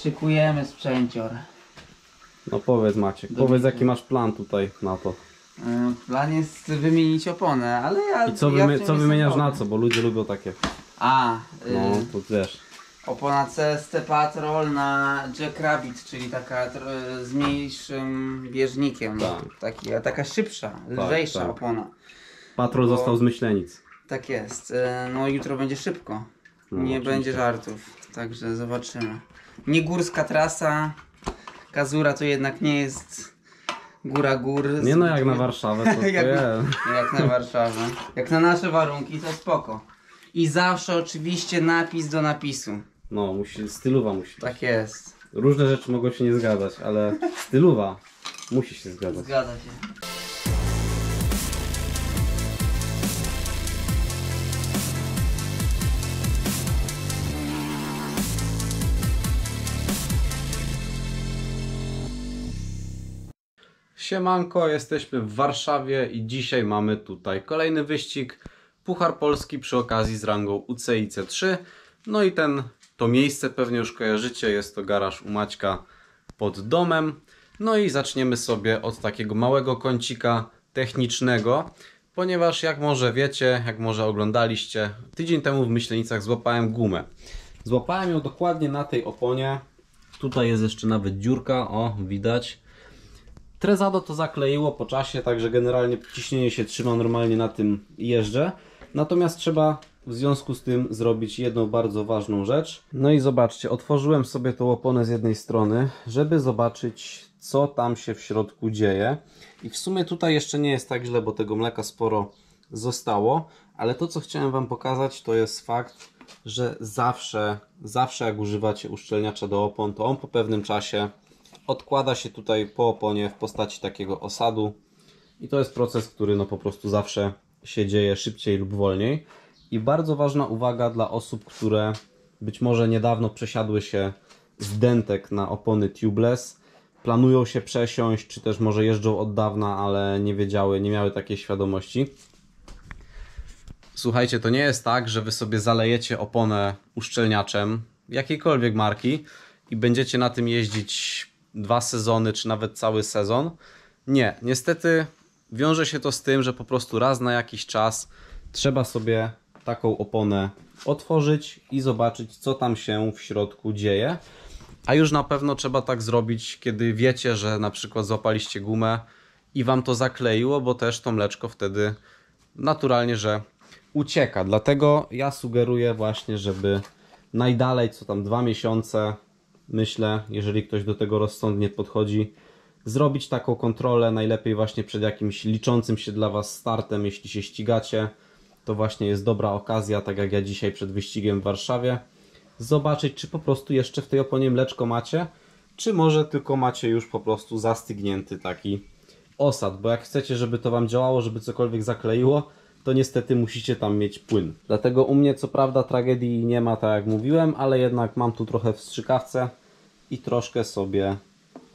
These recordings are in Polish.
Szykujemy sprzęcior. No powiedz Maciek, powiedz jaki masz plan tutaj na to. E, Plan jest wymienić oponę, ale ja. I co, ja w wymi- tym co jestem wymieniasz na co, bo ludzie lubią takie. A, y, No, to wiesz. opona CST Patrol na Jack Rabbit, czyli taka tr- z mniejszym bieżnikiem. Tak. Taki, a taka szybsza, lżejsza tak. opona. Patrol Bo- został z Myślenic. Tak jest. E, No jutro będzie szybko. No, Nie oczywiście. będzie żartów. Także zobaczymy. Nie górska trasa. Kazura to jednak nie jest góra gór. Nie no, jak na Warszawę to, to Jak na-. Jak na Warszawę. Jak na nasze warunki to spoko. I zawsze oczywiście napis do napisu. No, musi, stylowa musi. być. Tak jest. Różne rzeczy mogą się nie zgadzać, ale stylowa musi się zgadzać. Zgadza się. Siemanko, jesteśmy w Warszawie i dzisiaj mamy tutaj kolejny wyścig Puchar Polski przy okazji z rangą UCIC3. No i ten, to miejsce pewnie już kojarzycie, jest to garaż u Maćka pod domem. No i zaczniemy sobie od takiego małego kącika technicznego, ponieważ jak może wiecie, jak może oglądaliście, tydzień temu w Myślenicach złapałem gumę. Złapałem ją dokładnie na tej oponie. Tutaj jest jeszcze nawet dziurka, o widać. Trezado to zakleiło po czasie, także generalnie ciśnienie się trzyma normalnie na tym jeżdżę. Natomiast trzeba w związku z tym zrobić jedną bardzo ważną rzecz. No i zobaczcie, otworzyłem sobie tą oponę z jednej strony, żeby zobaczyć co tam się w środku dzieje. I w sumie tutaj jeszcze nie jest tak źle, bo tego mleka sporo zostało, ale to co chciałem Wam pokazać to jest fakt, że zawsze, zawsze jak używacie uszczelniacza do opon, to on po pewnym czasie odkłada się tutaj po oponie w postaci takiego osadu i to jest proces, który no po prostu zawsze się dzieje szybciej lub wolniej. I bardzo ważna uwaga dla osób, które być może niedawno przesiadły się z dentek na opony tubeless, planują się przesiąść, czy też może jeżdżą od dawna, ale nie wiedziały, nie miały takiej świadomości. Słuchajcie, to nie jest tak, że wy sobie zalejecie oponę uszczelniaczem jakiejkolwiek marki i będziecie na tym jeździć dwa sezony, czy nawet cały sezon. Nie, niestety wiąże się to z tym, że po prostu raz na jakiś czas trzeba sobie taką oponę otworzyć i zobaczyć, co tam się w środku dzieje. A już na pewno trzeba tak zrobić, kiedy wiecie, że na przykład złapaliście gumę i wam to zakleiło, bo też to mleczko wtedy naturalnie, że ucieka. Dlatego ja sugeruję właśnie, żeby najdalej co tam dwa miesiące, myślę, jeżeli ktoś do tego rozsądnie podchodzi, zrobić taką kontrolę, najlepiej właśnie przed jakimś liczącym się dla Was startem, jeśli się ścigacie. To właśnie jest dobra okazja, tak jak ja dzisiaj przed wyścigiem w Warszawie, zobaczyć, czy po prostu jeszcze w tej oponie mleczko macie, czy może tylko macie już po prostu zastygnięty taki osad, bo jak chcecie, żeby to Wam działało, żeby cokolwiek zakleiło, to niestety musicie tam mieć płyn. Dlatego u mnie co prawda tragedii nie ma, tak jak mówiłem, ale jednak mam tu trochę w strzykawce i troszkę sobie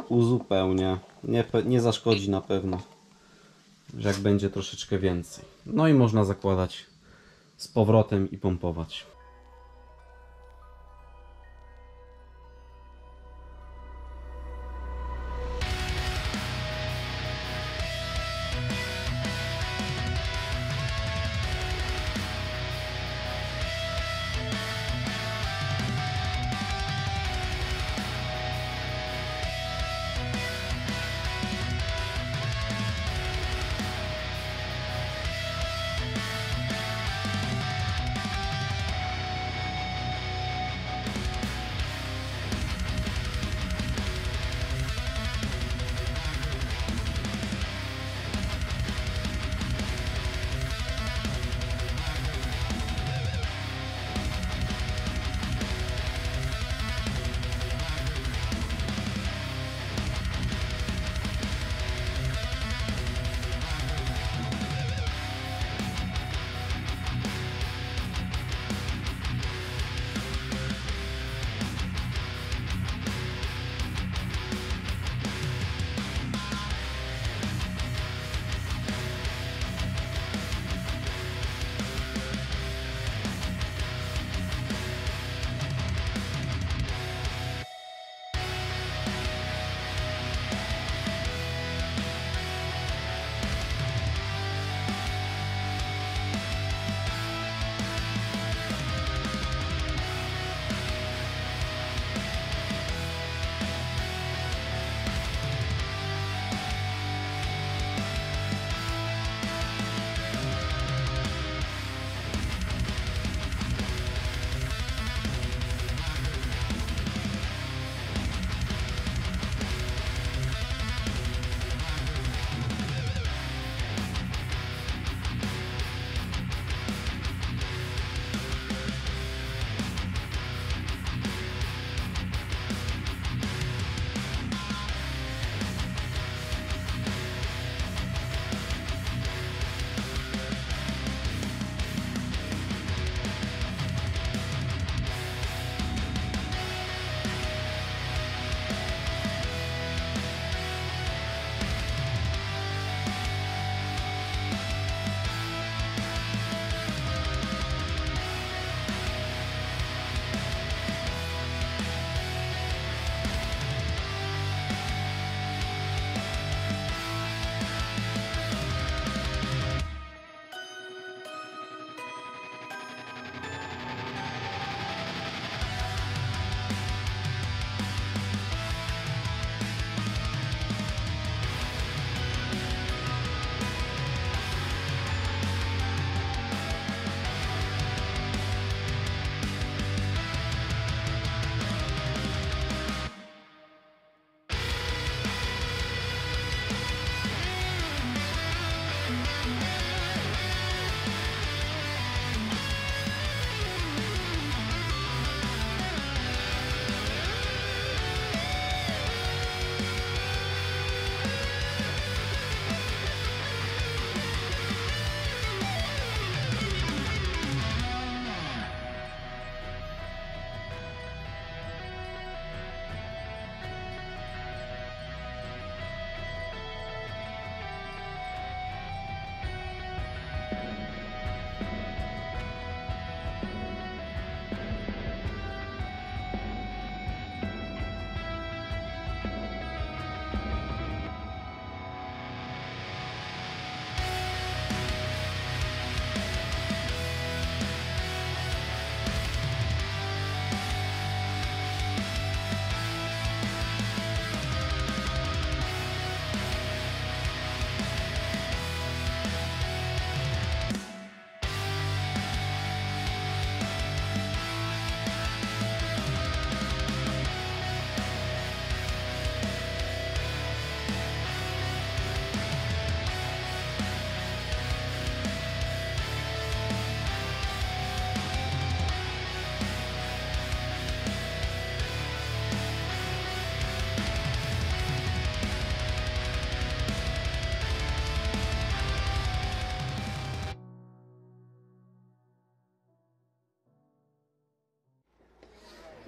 uzupełnię. Nie, nie zaszkodzi na pewno, że jak będzie troszeczkę więcej. No i można zakładać z powrotem i pompować.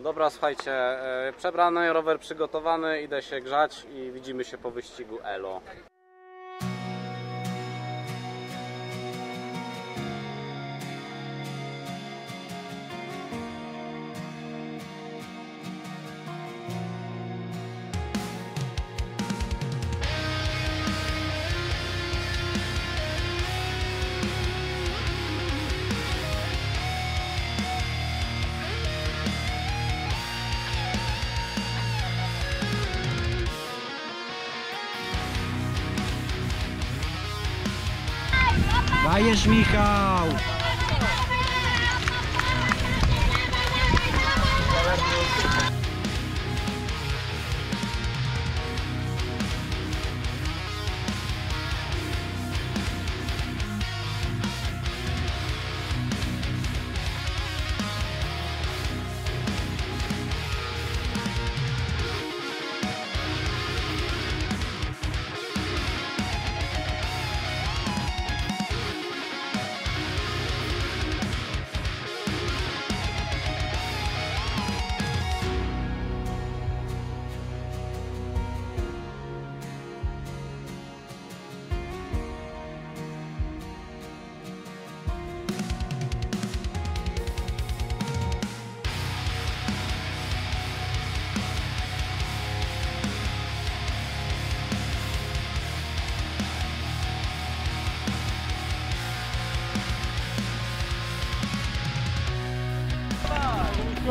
Dobra, słuchajcie, e, przebrany, rower przygotowany, idę się grzać i widzimy się po wyścigu Elo. Dajesz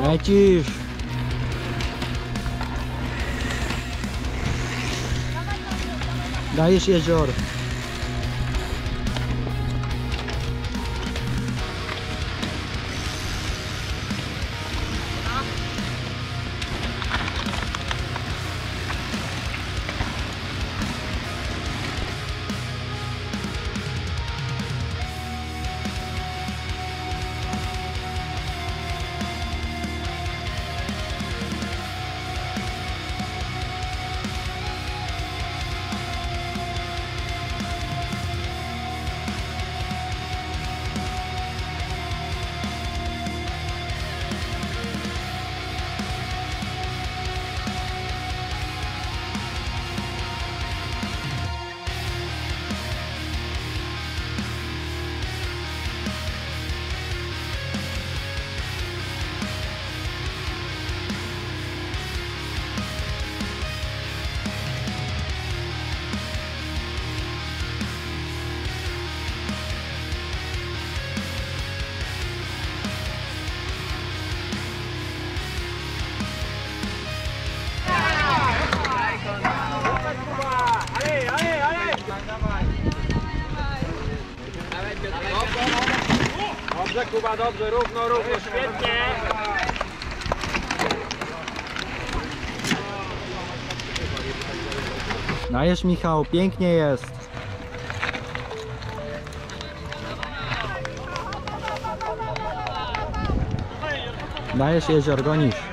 Michał! Lecisz! Dajesz jezior! Dobrze Kuba, dobrze, równo, równo, świetnie. Dajesz Michał, pięknie jest! Dajesz jezior, gonisz!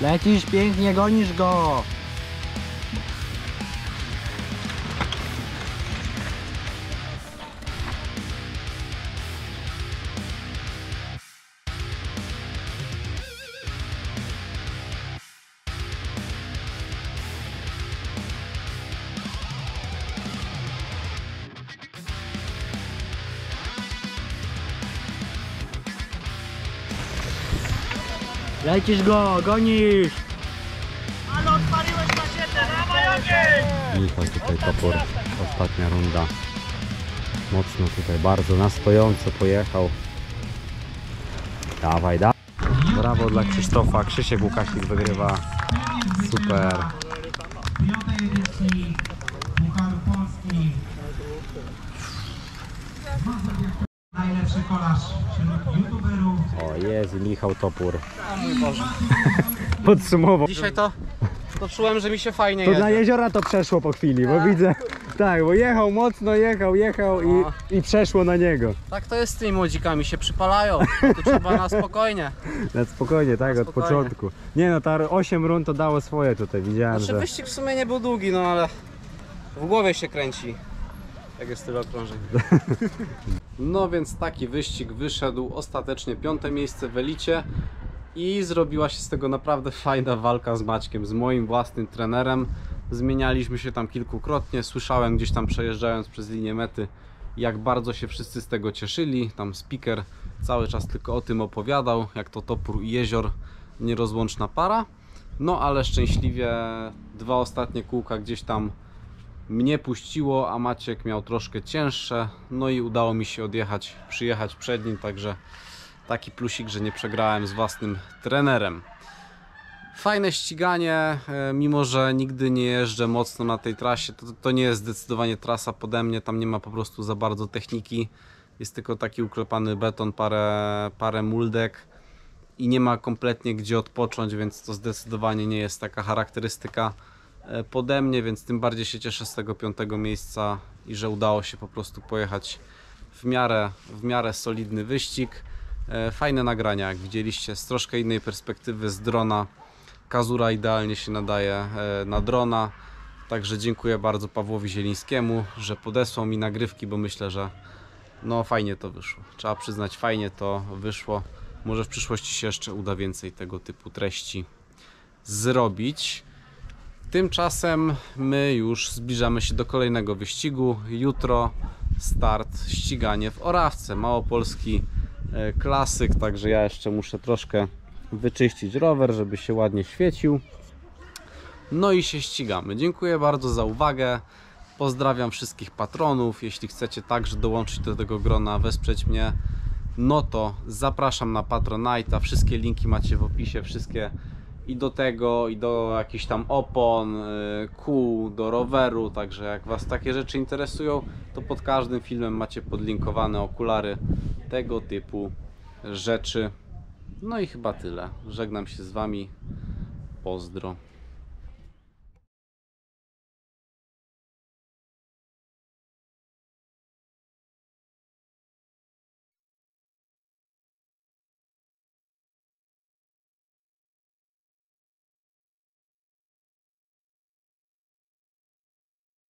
Lecisz pięknie, gonisz go! Lecisz go, gonisz! Michał tutaj topór, ostatnia runda. Mocno tutaj, bardzo na stojąco pojechał. Dawaj, dawaj. Brawo dla Krzysztofa, Krzysiek Łukasik wygrywa. Super. Najlepszy kolarz wśród youtuberów. O, jest Michał Topór. Podsumował. Dzisiaj to, to czułem, że mi się fajnie To jedzie. na jeziora to przeszło po chwili, bo widzę. Tak, bo jechał mocno, jechał, jechał i, i przeszło na niego. Tak to jest z tymi młodzikami, się przypalają. Tu trzeba na spokojnie. Na spokojnie, tak, od spokojnie. początku. Nie no, ta 8 rund to dało swoje tutaj, widziałem, Znaczy że... wyścig w sumie nie był długi, no ale w głowie się kręci. Jak jest tyle okrążeń. No więc taki wyścig wyszedł, ostatecznie piąte miejsce w elicie i zrobiła się z tego naprawdę fajna walka z Maćkiem, z moim własnym trenerem. Zmienialiśmy się tam kilkukrotnie, słyszałem gdzieś tam przejeżdżając przez linię mety, jak bardzo się wszyscy z tego cieszyli. Tam speaker cały czas tylko o tym opowiadał, jak to topór i jezior nierozłączna para. No ale szczęśliwie dwa ostatnie kółka gdzieś tam mnie puściło, a Maciek miał troszkę cięższe. No i udało mi się odjechać, przyjechać przed nim, także taki plusik, że nie przegrałem z własnym trenerem. Fajne ściganie, e, mimo że nigdy nie jeżdżę mocno na tej trasie, to, to nie jest zdecydowanie trasa pode mnie, tam nie ma po prostu za bardzo techniki. Jest tylko taki uklepany beton, parę, parę muldek i nie ma kompletnie gdzie odpocząć, więc to zdecydowanie nie jest taka charakterystyka pode mnie, więc tym bardziej się cieszę z tego piątego miejsca i że udało się po prostu pojechać w miarę, w miarę solidny wyścig. E, Fajne nagrania, jak widzieliście, z troszkę innej perspektywy z drona. Kazura idealnie się nadaje e, na drona. Także dziękuję bardzo Pawłowi Zielińskiemu, że podesłał mi nagrywki, bo myślę, że no fajnie to wyszło. Trzeba przyznać, fajnie to wyszło. Może w przyszłości się jeszcze uda więcej tego typu treści zrobić. Tymczasem my już zbliżamy się do kolejnego wyścigu. Jutro start ściganie w Orawce. Małopolski e, klasyk, także ja jeszcze muszę troszkę wyczyścić rower, żeby się ładnie świecił. No i się ścigamy. Dziękuję bardzo za uwagę. Pozdrawiam wszystkich patronów. Jeśli chcecie także dołączyć do tego grona, wesprzeć mnie, no to zapraszam na Patronite'a. Wszystkie linki macie w opisie, wszystkie i do tego, i do jakichś tam opon, y, kół, do roweru. Także jak Was takie rzeczy interesują, to pod każdym filmem macie podlinkowane okulary tego typu rzeczy. No i chyba tyle. Żegnam się z Wami. Pozdro.